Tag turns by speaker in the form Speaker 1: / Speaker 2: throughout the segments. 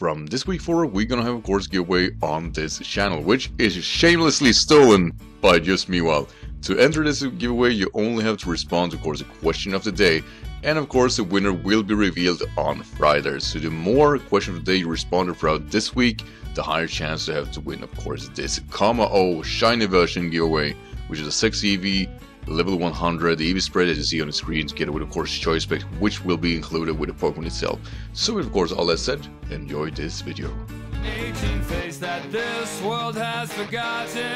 Speaker 1: from this week forward, we're gonna have of course giveaway on this channel, which is shamelessly stolen by just me. Well, to enter this giveaway, you only have to respond to, course, a question of the day, and of course, the winner will be revealed on Friday. So the more questions of the day you respond throughout this week, the higher chance to have to win, of course, this Kommo-o Shiny version giveaway, which is a 6 EV level 100, the EV spread as you see on the screen, together with of course choice spec, which will be included with the Pokemon itself. So of course all that said, enjoy this video.
Speaker 2: Aging face that this world has forgotten.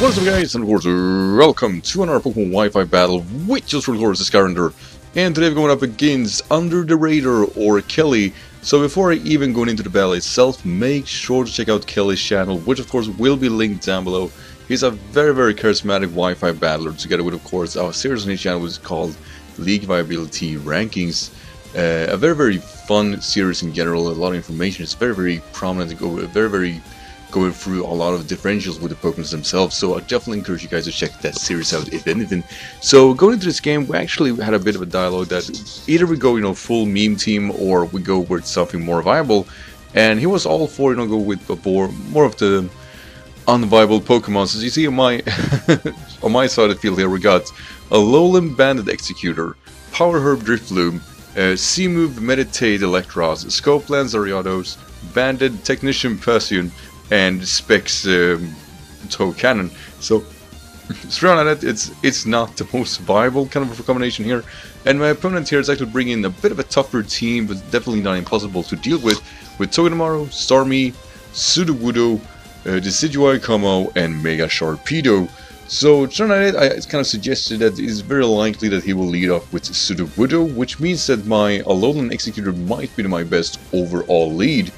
Speaker 1: What is up guys, and of course welcome to another Pokemon Wi-Fi battle with just of course the Skyrander. And today we're going up against Under the Radar or Kelly so before even go into the battle itself, make sure to check out Kelly's channel, which of course will be linked down below. He's a very very charismatic Wi-Fi battler, together with of course our series on his channel which is called League Viability Rankings. Uh, a very very fun series in general, a lot of information, it's very very prominent, very very going through a lot of differentials with the Pokemon themselves, so I definitely encourage you guys to check that series out, if anything. So going into this game, we actually had a bit of a dialogue that either we go, you know, full meme team, or we go with something more viable, and he was all for, you know, go with more, more of the unviable Pokemon. So you see on my, on my side of the field here, we got a Alolan Banded Exeggutor, Power Herb Drifblim, uh, C-Move Meditate Eelektross, Scope Lens Ariados, Banded Technician Persian, and Specs um, Toucannon. So on it, it's it's not the most viable kind of a combination here. And my opponent here is actually bringing a bit of a tougher team, but definitely not impossible to deal with, with Togedemaru, Starmie, Sudowoodo, uh, Decidueye Kommo-o, and Mega Sharpedo. So it, I kind of suggested that it's very likely that he will lead off with Sudowoodo, which means that my Alolan Exeggutor might be my best overall lead.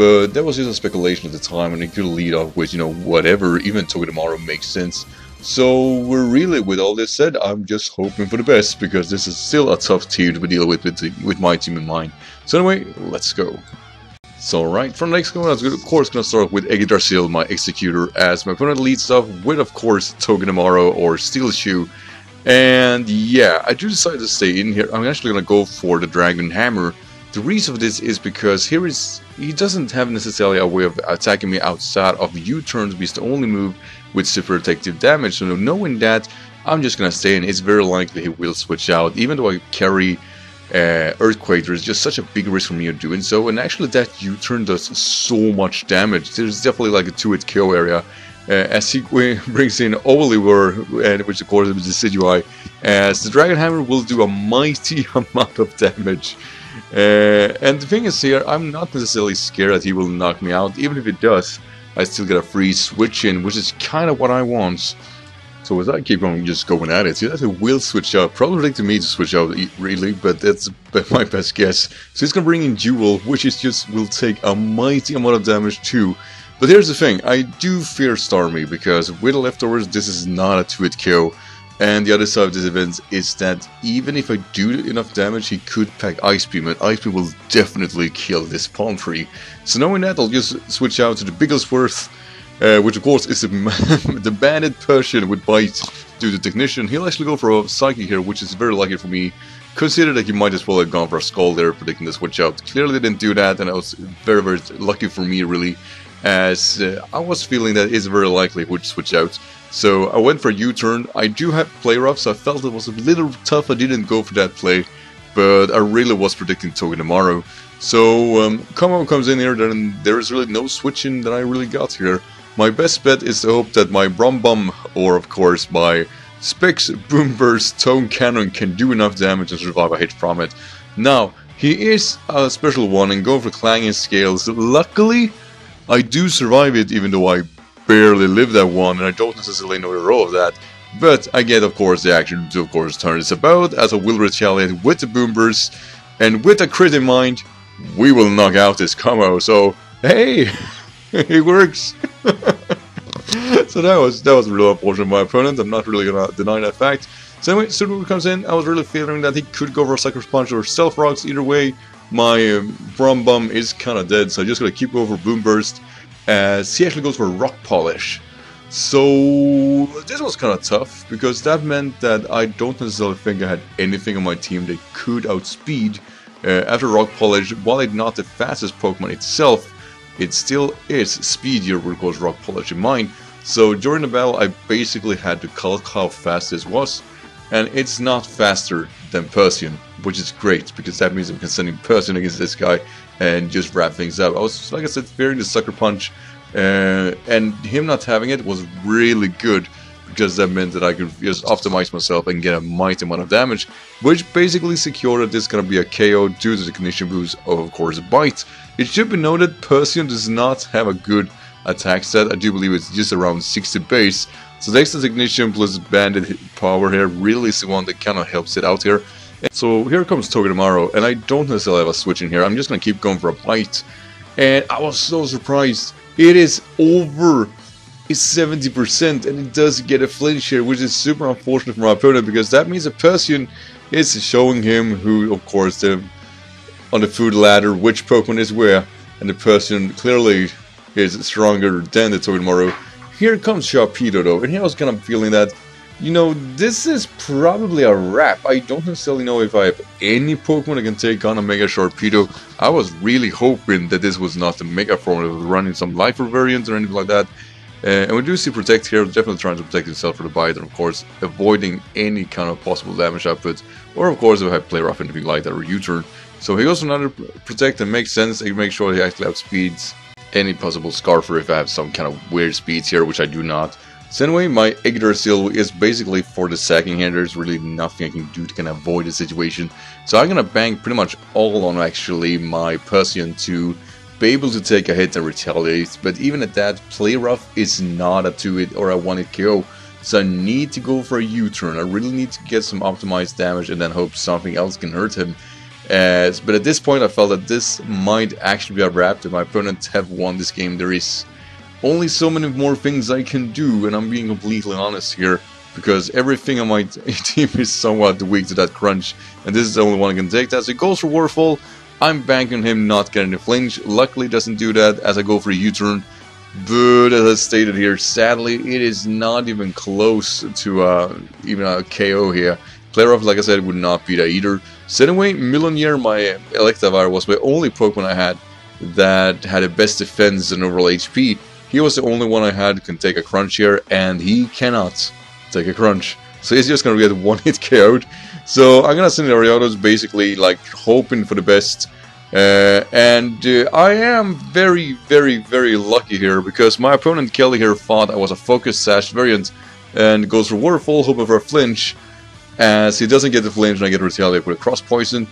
Speaker 1: But that was just a speculation at the time, and it could lead off with, you know, whatever, even Togedemaru makes sense. So, we're really, with all this said, I'm just hoping for the best, because this is still a tough team to deal with with, with my team in mind. So anyway, let's go. So right, from next go, I was of course going to start with Yggdrasil, my Exeggutor, as my opponent leads off with, of course, Togedemaru or Steel Shoe. And yeah, I do decide to stay in here. I'm actually going to go for the Dragon Hammer, the reason for this is because here is he doesn't have necessarily a way of attacking me outside of U-turns, it's the only move with super effective damage. So knowing that, I'm just gonna stay and it's very likely he will switch out, even though I carry uh, Earthquake, there's just such a big risk for me of doing so, and actually that U-turn does so much damage. There's definitely like a 2-hit KO area. Uh, as he brings in Oliver, which of course is Decidueye, as the Dragon Hammer will do a mighty amount of damage. Uh, and the thing is here, I'm not necessarily scared that he will knock me out. Even if it does, I still get a free switch in, which is kind of what I want. So as I keep on just going at it, see that it will switch out. Probably to me to switch out, really, but that's my best guess. So he's gonna bring in Jewel, which is just will take a mighty amount of damage too. But here's the thing, I do fear Starmie, because with the leftovers, this is not a 2-hit kill. And the other side of this event is that even if I do enough damage, he could pack Ice Beam, and Ice Beam will definitely kill this Palm Tree. So knowing that, I'll just switch out to the Bigglesworth, uh, which of course is the, the banded Persian with Bite to Technician. He'll actually go for a Psychic here, which is very lucky for me. Consider that he might as well have gone for a Skull there, predicting the switch out. Clearly didn't do that, and I was very, very lucky for me, really, as uh, I was feeling that it's very likely would switch out. So I went for U-turn. I do have play rough, so I felt it was a little tough. I didn't go for that play, but I really was predicting Togedemaru. So um, Kommo-o comes in here, then there is really no switching that I really got here. My best bet is to hope that my Brum or of course my Specs Boomburst Toucannon can do enough damage and survive a hit from it. Now, he is a special one and go for clanging scales. Luckily, I do survive it even though I barely live that one, and I don't necessarily know the role of that. But I get, of course, the action to, of course, turn this about, as I will retaliate with the Boomburst, and with a crit in mind, we will knock out this combo. So, hey, it works. so that was that was a really unfortunate my opponent. I'm not really gonna deny that fact. So anyway, Sudowoodo comes in. I was really feeling that he could go for a Sucker Punch or Stealth Rocks. Either way, my um, Brum Bum is kind of dead, so I'm just gonna keep going for Boomburst he actually goes for Rock Polish. So this was kind of tough because that meant that I don't necessarily think I had anything on my team that could outspeed. Uh, after Rock Polish, while it's not the fastest Pokemon itself, it still is speedier with course Rock Polish in mind. So during the battle I basically had to calc how fast this was and it's not faster than Persian, which is great because that means I can send in Persian against this guy and just wrap things up. I was, like I said, fearing the Sucker Punch uh, and him not having it was really good because that meant that I could just optimize myself and get a mighty amount of damage, which basically secured that this is going to be a KO due to the condition boost of, of course, Bite. It should be noted, Persian does not have a good attack set, I do believe it's just around 60 base, so extra ignition plus banded power here really is the one that kind of helps it out here. So here comes Togedemaru, and I don't necessarily have a switch in here, I'm just going to keep going for a bite. And I was so surprised it is over it's 70% and it does get a flinch here, which is super unfortunate for my opponent because that means a Persian is showing him who, of course, the, on the food ladder, which Pokemon is where, and the Persian clearly is stronger than the Togedemaru. Here comes Sharpedo though, and here I was kind of feeling that, you know, this is probably a wrap. I don't necessarily know if I have any Pokemon that can take on a Mega Sharpedo. I was really hoping that this was not the Mega form, that was running some Lifer variants or anything like that. Uh, and we do see Protect here, definitely trying to protect himself for the bite, and of course, avoiding any kind of possible damage output, or of course, if I play rough anything like that, or U-turn. So he goes for another Protect, and makes sense, he makes sure he actually outspeeds any possible Scarfer if I have some kind of weird speeds here, which I do not. So anyway, my Yggdrasil is basically for the sacking here, there's really nothing I can do to kind of avoid the situation. So I'm gonna bank pretty much all on actually my Persian to be able to take a hit and retaliate, but even at that, Play Rough is not a 2-hit or a 1-hit KO, so I need to go for a U-turn, I really need to get some optimized damage and then hope something else can hurt him. Uh, but at this point I felt that this might actually be a wrap, that my opponents have won this game, there is only so many more things I can do, and I'm being completely honest here, because everything on my team is somewhat weak to that crunch, and this is the only one I can take so it goes for Waterfall, I'm banking him not getting a flinch. Luckily doesn't do that as I go for a U-turn. But as I stated here, sadly it is not even close to uh, even a KO here. Player of, like I said, would not beat that either. So anyway, Millionaire, my Electivire, was my only Pokemon I had that had the best defense and overall HP. He was the only one I had can take a crunch here, and he cannot take a crunch. So he's just gonna get one hit KO'd. So I'm gonna send Ariados basically like hoping for the best. Uh, and uh, I am very, very, very lucky here because my opponent Kelly here thought I was a Focus Sash variant and goes for Waterfall hoping for a flinch. As he doesn't get the flinch and I get retaliate with a Cross Poison.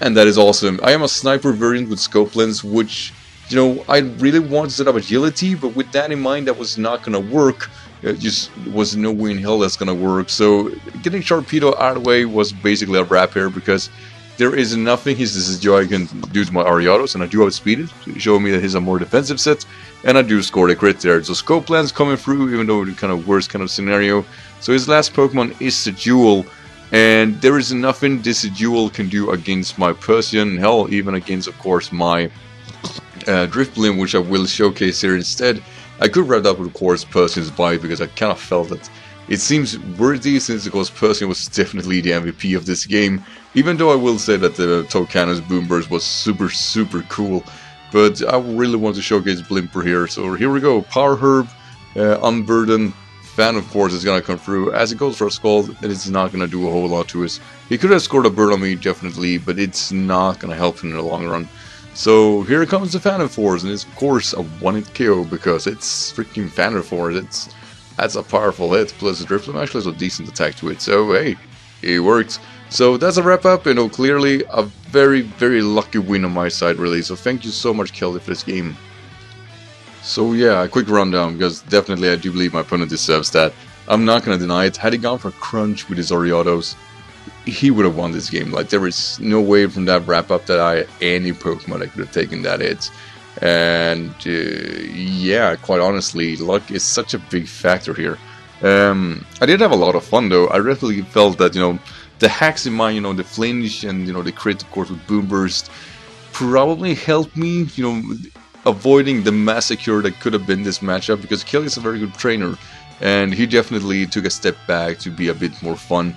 Speaker 1: And that is awesome. I am a Sniper variant with Scope Lens which, you know, I really wanted to set up agility but with that in mind that was not gonna work it just was no way in hell that's gonna work. So getting Sharpedo out of the way was basically a wrap here because there is nothing his Decidueye can do to my Ariados, and I do outspeed it, showing me that he's a more defensive set, and I do score the crit there. So Scope Lens coming through, even though the kind of worst kind of scenario. So his last Pokemon is Decidueye, and there is nothing this Decidueye can do against my Persian, hell, even against, of course, my uh, Drifblim, which I will showcase here instead. I could wrap up with, of course, Persian's bite because I kind of felt that it seems worthy since, of course, Persian was definitely the MVP of this game. Even though I will say that the Toucannon's Boom Burst was super, super cool. But I really want to showcase Blimper here. So here we go. Power Herb, uh, Unburden, Phantom Force is to come through. As it goes for a Scald, it is not to do a whole lot to us. He could have scored a bird on me, definitely, but it's not to help him in the long run. So here comes the Phantom Force, and it's of course a one-hit KO because it's freaking Phantom Force. It's that's a powerful hit. Plus the Drifblim actually has a decent attack to it. So hey, it worked. So that's a wrap up. You know, clearly a very very lucky win on my side, really. So thank you so much, Kelly, for this game. So yeah, a quick rundown because definitely I do believe my opponent deserves that. I'm not gonna deny it. Had he gone for crunch with his Ariados, he would have won this game. Like there is no way from that wrap up that I any Pokemon that could have taken that hit. And uh, yeah, quite honestly, luck is such a big factor here. Um, I did have a lot of fun though. I really felt that you know the hacks in my you know the flinch and you know the crit of course with boom burst probably helped me you know avoiding the massacre that could have been this matchup because Kelly is a very good trainer and he definitely took a step back to be a bit more fun.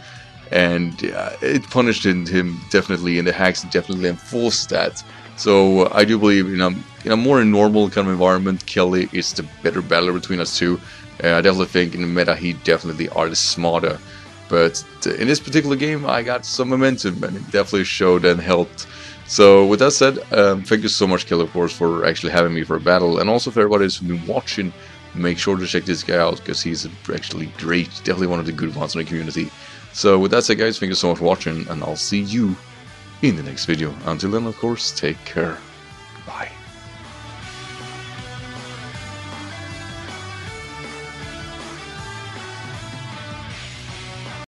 Speaker 1: And uh, it punished him definitely and the hacks definitely enforced that. So I do believe in a, in a more normal kind of environment Kelly is the better battler between us two uh, I definitely think in the meta he definitely are the smarter but in this particular game I got some momentum and it definitely showed and helped so with that said, um, thank you so much Killer Force, for actually having me for a battle and also for everybody who's been watching make sure to check this guy out because he's actually great, definitely one of the good ones in the community. So with that said guys, thank you so much for watching and I'll see you in the next video. Until then of course, take care. Bye.